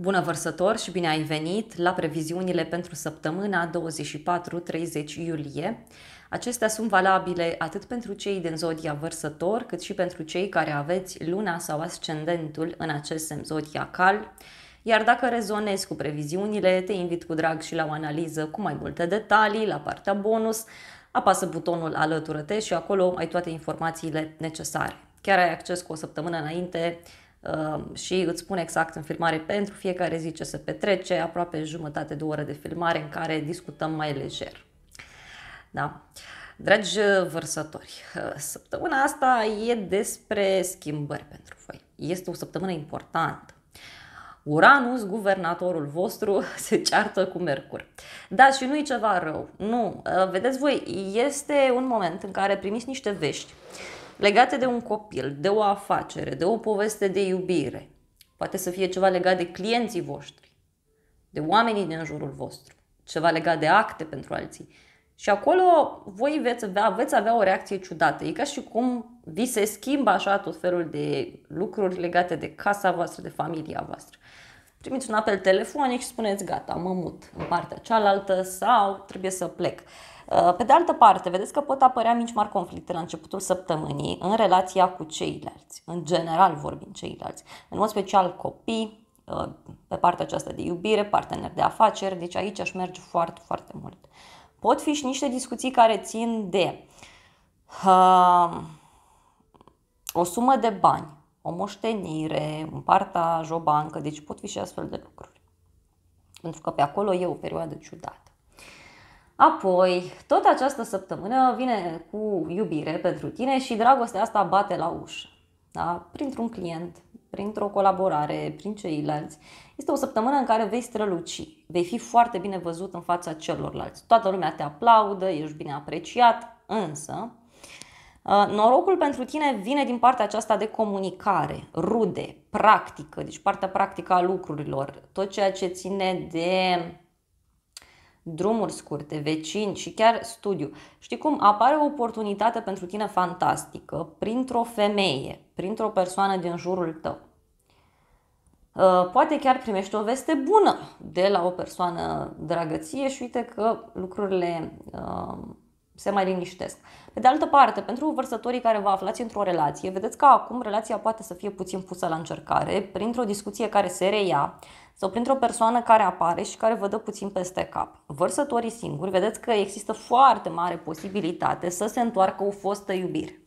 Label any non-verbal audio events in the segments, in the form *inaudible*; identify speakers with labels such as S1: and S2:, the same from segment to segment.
S1: Bună vărsător și bine ai venit la previziunile pentru săptămâna 24-30 iulie. Acestea sunt valabile atât pentru cei din zodia vărsător, cât și pentru cei care aveți luna sau ascendentul în acest semn zodiacal. Iar dacă rezonezi cu previziunile, te invit cu drag și la o analiză cu mai multe detalii, la partea bonus. Apasă butonul alătură-te și acolo ai toate informațiile necesare. Chiar ai acces cu o săptămână înainte Um, și îți spune exact în filmare pentru fiecare zi ce se petrece, aproape jumătate de oră de filmare în care discutăm mai lejer. Da? Dragi vărsători, săptămâna asta e despre schimbări pentru voi. Este o săptămână importantă. Uranus, guvernatorul vostru, *laughs* se ceartă cu Mercur. Da, și nu-i ceva rău. Nu. Vedeți voi, este un moment în care primiți niște vești legate de un copil, de o afacere, de o poveste de iubire. Poate să fie ceva legat de clienții voștri, de oamenii din jurul vostru, ceva legat de acte pentru alții. Și acolo voi veți avea, veți avea o reacție ciudată. E ca și cum vi se schimbă așa tot felul de lucruri legate de casa voastră, de familia voastră. Primiți un apel telefonic și spuneți gata, mă mut în partea cealaltă sau trebuie să plec. Uh, pe de altă parte, vedeți că pot apărea mici mari conflicte la începutul săptămânii în relația cu ceilalți, în general vorbim ceilalți, în mod special copii, uh, pe partea aceasta de iubire, parteneri de afaceri, deci aici aș merge foarte, foarte mult. Pot fi și niște discuții care țin de uh, o sumă de bani, o moștenire, în partea o bancă, deci pot fi și astfel de lucruri. Pentru că pe acolo e o perioadă ciudată. Apoi, tot această săptămână vine cu iubire pentru tine și dragostea asta bate la ușă. Da? Printr-un client, printr-o colaborare, prin ceilalți. Este o săptămână în care vei străluci, vei fi foarte bine văzut în fața celorlalți. Toată lumea te aplaudă, ești bine apreciat, însă uh, norocul pentru tine vine din partea aceasta de comunicare, rude, practică, deci partea practică a lucrurilor, tot ceea ce ține de drumuri scurte, vecini și chiar studiu. Știi cum? Apare o oportunitate pentru tine fantastică printr-o femeie, printr-o persoană din jurul tău. Uh, poate chiar primești o veste bună de la o persoană dragăție și uite că lucrurile uh, se mai liniștesc. Pe de altă parte, pentru vărsătorii care vă aflați într-o relație, vedeți că acum relația poate să fie puțin pusă la încercare printr-o discuție care se reia sau printr-o persoană care apare și care vă dă puțin peste cap. Vărsătorii singuri, vedeți că există foarte mare posibilitate să se întoarcă o fostă iubire.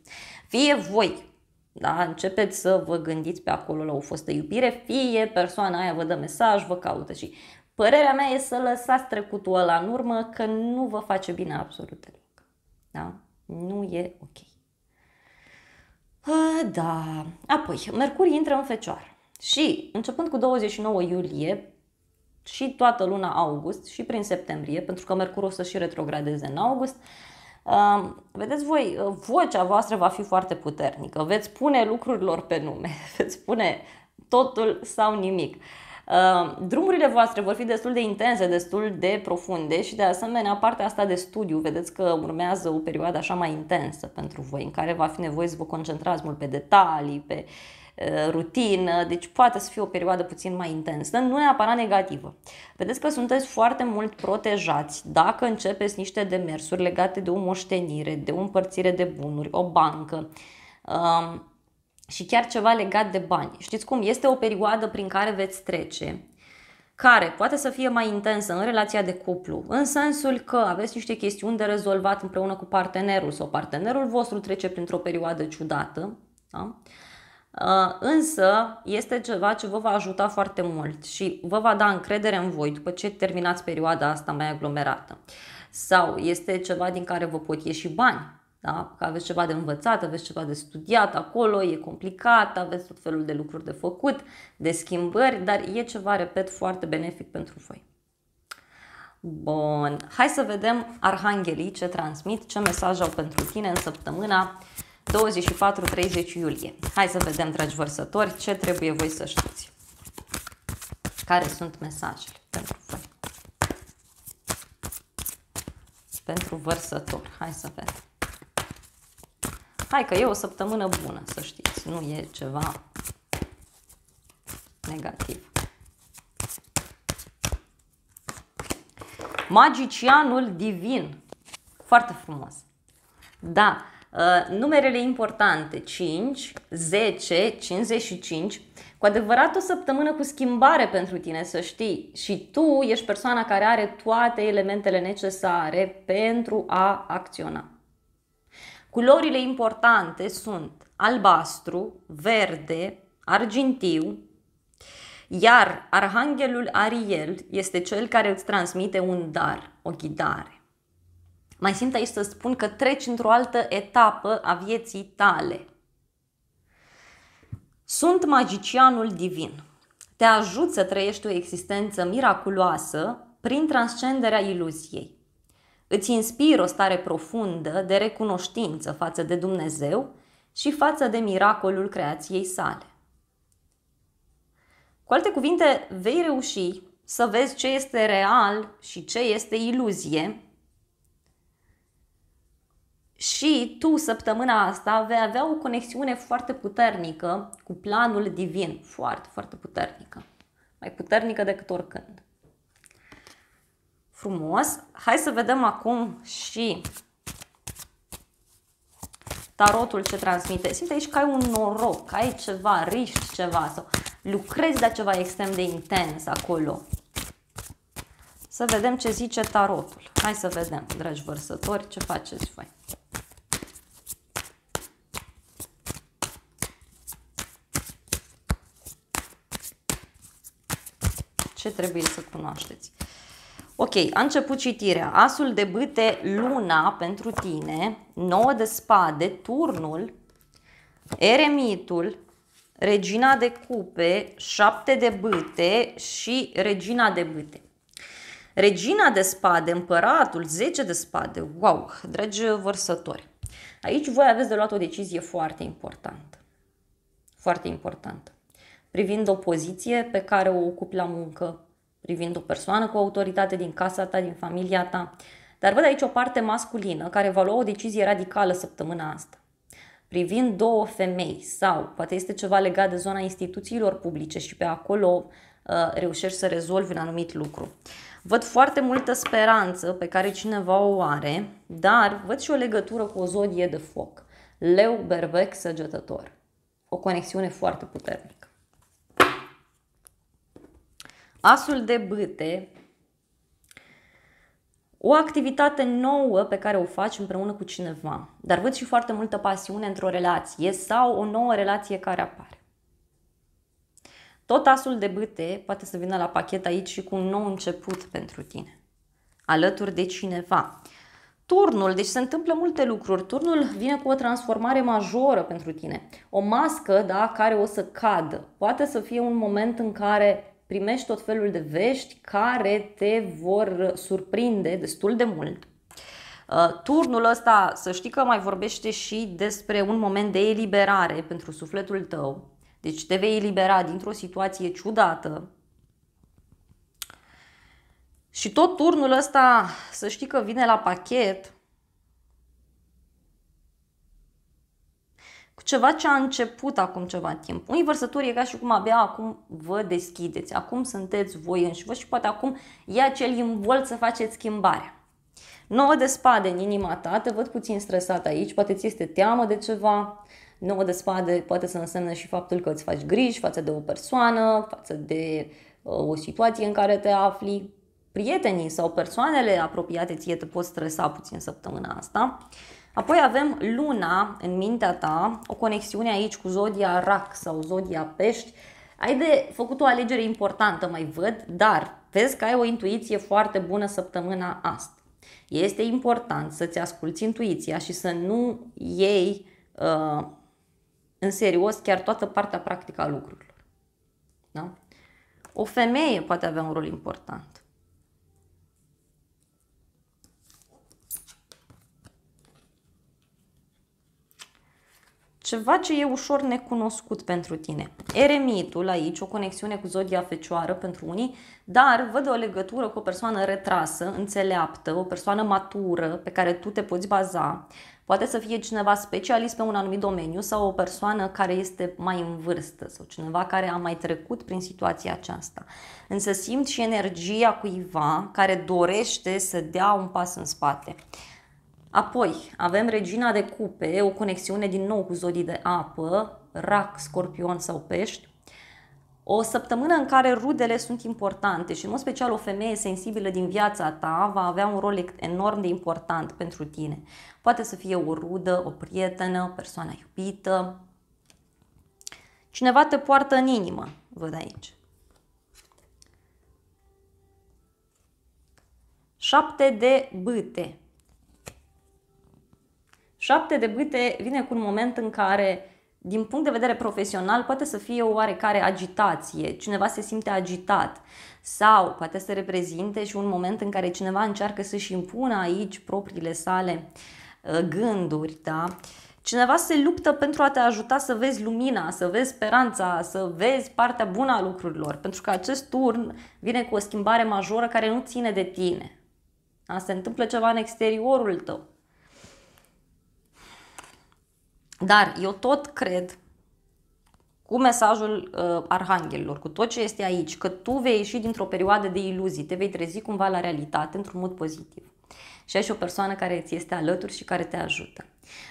S1: Fie voi da? Începeți să vă gândiți pe acolo la o fostă iubire, fie persoana aia vă dă mesaj, vă caută și părerea mea e să lăsați trecutul ăla în urmă că nu vă face bine absolut deloc. Da? Nu e ok. A, da. Apoi, Mercur intră în Fecioară. Și începând cu 29 iulie și toată luna august și prin septembrie, pentru că Mercur o să și retrogradeze în august, uh, vedeți voi, vocea voastră va fi foarte puternică. Veți pune lucrurilor pe nume, *laughs* veți spune totul sau nimic. Uh, drumurile voastre vor fi destul de intense, destul de profunde și de asemenea partea asta de studiu, vedeți că urmează o perioadă așa mai intensă pentru voi, în care va fi nevoie să vă concentrați mult pe detalii, pe uh, Uh, rutină, deci poate să fie o perioadă puțin mai intensă, nu neapărat negativă. Vedeți că sunteți foarte mult protejați dacă începeți niște demersuri legate de o moștenire, de o împărțire de bunuri, o bancă um, și chiar ceva legat de bani. Știți cum? Este o perioadă prin care veți trece care poate să fie mai intensă în relația de cuplu, în sensul că aveți niște chestiuni de rezolvat împreună cu partenerul sau partenerul vostru trece printr-o perioadă ciudată, da? Uh, însă este ceva ce vă va ajuta foarte mult și vă va da încredere în voi după ce terminați perioada asta mai aglomerată. Sau este ceva din care vă pot ieși bani, da? că aveți ceva de învățat, aveți ceva de studiat acolo, e complicat, aveți tot felul de lucruri de făcut, de schimbări, dar e ceva, repet, foarte benefic pentru voi. Bun, hai să vedem arhanghelii ce transmit, ce mesaj au pentru tine în săptămâna 24-30 iulie. Hai să vedem, dragi vărsători, ce trebuie voi să știți. Care sunt mesajele pentru voi? Pentru vărsător. Hai să vedem. Hai că e o săptămână bună, să știți. Nu e ceva negativ. Magicianul divin. Foarte frumos. Da, uh, numerele importante 5, 10, 55, cu adevărat o săptămână cu schimbare pentru tine, să știi. Și tu ești persoana care are toate elementele necesare pentru a acționa. Culorile importante sunt albastru, verde, argintiu, iar Arhanghelul Ariel este cel care îți transmite un dar, o ghidare. Mai simt aici să spun că treci într-o altă etapă a vieții tale. Sunt magicianul divin. Te ajut să trăiești o existență miraculoasă prin transcenderea iluziei. Îți inspir o stare profundă de recunoștință față de Dumnezeu și față de miracolul creației sale. Cu alte cuvinte, vei reuși să vezi ce este real și ce este iluzie și tu săptămâna asta vei avea o conexiune foarte puternică cu planul divin, foarte, foarte puternică, mai puternică decât oricând. Frumos! Hai să vedem acum și tarotul ce transmite. Simte aici că ai un noroc, că ai ceva, riști ceva sau lucrezi la ceva extrem de intens acolo. Să vedem ce zice tarotul. Hai să vedem, dragi vărsători, ce faceți voi. Ce trebuie să cunoașteți? Ok, a început citirea. Asul de bâte, luna pentru tine, 9 de spade, turnul, eremitul, regina de cupe, 7 de bâte și regina de bâte. Regina de spade, împăratul, 10 de spade. Wow, dragi vărsători. Aici voi aveți de luat o decizie foarte importantă. Foarte importantă. Privind o poziție pe care o ocupi la muncă, privind o persoană cu autoritate din casa ta, din familia ta. Dar văd aici o parte masculină care va lua o decizie radicală săptămâna asta. Privind două femei sau poate este ceva legat de zona instituțiilor publice și pe acolo uh, reușești să rezolvi un anumit lucru. Văd foarte multă speranță pe care cineva o are, dar văd și o legătură cu o zodie de foc. Leu, berbec, săgetător. O conexiune foarte puternică. Asul de bâte, o activitate nouă pe care o faci împreună cu cineva, dar văd și foarte multă pasiune într-o relație sau o nouă relație care apare. Tot asul de bâte poate să vină la pachet aici și cu un nou început pentru tine, alături de cineva. Turnul, deci se întâmplă multe lucruri. Turnul vine cu o transformare majoră pentru tine. O mască, da, care o să cadă. Poate să fie un moment în care primești tot felul de vești care te vor surprinde destul de mult. Uh, turnul ăsta, să știi că mai vorbește și despre un moment de eliberare pentru sufletul tău. Deci te vei elibera dintr-o situație ciudată. Și tot turnul ăsta, să știi că vine la pachet ceva ce a început acum ceva timp. Unii vărsători e ca și cum abia acum vă deschideți, acum sunteți voi înși vă și poate acum e acel invol să faceți schimbarea. Nouă de spade în inima ta, te văd puțin stresat aici, poate ți este teamă de ceva, nouă de spade poate să însemne și faptul că îți faci griji față de o persoană, față de uh, o situație în care te afli, prietenii sau persoanele apropiate ție te pot stresa puțin săptămâna asta. Apoi avem luna în mintea ta, o conexiune aici cu zodia rac sau zodia pești. Ai de făcut o alegere importantă, mai văd, dar vezi că ai o intuiție foarte bună săptămâna asta. Este important să-ți asculți intuiția și să nu iei uh, în serios chiar toată partea practică a lucrurilor. Da? O femeie poate avea un rol important. Ceva ce e ușor necunoscut pentru tine. Eremitul aici, o conexiune cu zodia fecioară pentru unii, dar văd o legătură cu o persoană retrasă, înțeleaptă, o persoană matură pe care tu te poți baza. Poate să fie cineva specialist pe un anumit domeniu sau o persoană care este mai în vârstă sau cineva care a mai trecut prin situația aceasta. Însă simt și energia cuiva care dorește să dea un pas în spate. Apoi avem regina de cupe, o conexiune din nou cu zodii de apă, rac, scorpion sau pești. O săptămână în care rudele sunt importante și în mod special o femeie sensibilă din viața ta va avea un rol enorm de important pentru tine. Poate să fie o rudă, o prietenă, o persoană iubită. Cineva te poartă în inimă, văd aici. Șapte de bâte. Șapte de bâte vine cu un moment în care, din punct de vedere profesional, poate să fie o oarecare agitație, cineva se simte agitat sau poate să reprezinte și un moment în care cineva încearcă să-și impună aici propriile sale uh, gânduri, da? Cineva se luptă pentru a te ajuta să vezi lumina, să vezi speranța, să vezi partea bună a lucrurilor, pentru că acest turn vine cu o schimbare majoră care nu ține de tine. Da? Se întâmplă ceva în exteriorul tău. Dar eu tot cred cu mesajul uh, arhanghelilor, cu tot ce este aici, că tu vei ieși dintr-o perioadă de iluzii, te vei trezi cumva la realitate într-un mod pozitiv. Și ai și o persoană care ți este alături și care te ajută.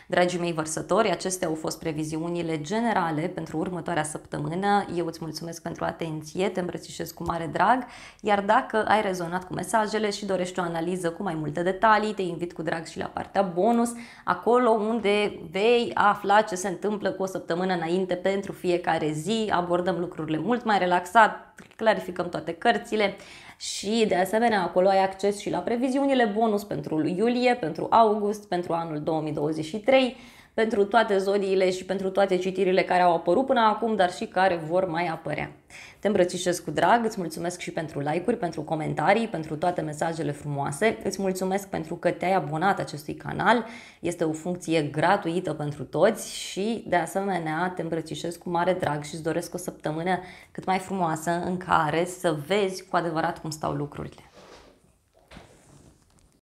S1: Dragii mei vărsători, acestea au fost previziunile generale pentru următoarea săptămână. Eu îți mulțumesc pentru atenție, te îmbrățișez cu mare drag, iar dacă ai rezonat cu mesajele și dorești o analiză cu mai multe detalii, te invit cu drag și la partea bonus, acolo unde vei afla ce se întâmplă cu o săptămână înainte pentru fiecare zi, abordăm lucrurile mult mai relaxat, clarificăm toate cărțile și de asemenea acolo ai acces și la previziunile bonus pentru iulie, pentru august, pentru anul 2023, pentru toate zodiile și pentru toate citirile care au apărut până acum, dar și care vor mai apărea. Te îmbrățișez cu drag, îți mulțumesc și pentru like-uri, pentru comentarii, pentru toate mesajele frumoase. Îți mulțumesc pentru că te-ai abonat acestui canal. Este o funcție gratuită pentru toți și de asemenea te îmbrățișez cu mare drag și îți doresc o săptămână cât mai frumoasă în care să vezi cu adevărat cum stau lucrurile.